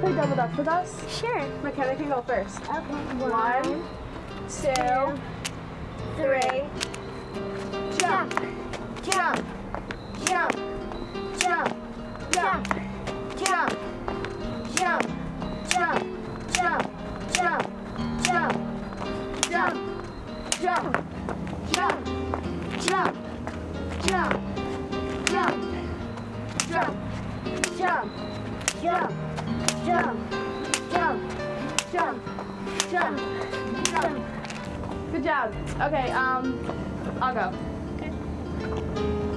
to play double dutch with us? Sure. McKenna can go first. Okay. One, two, three. Jump, jump, jump, jump, jump, jump, jump, jump, jump, jump, jump, jump, jump, jump, jump, jump, jump, jump, jump, jump, jump, jump, jump, jump, jump. Good job. Okay, um, I'll go. One,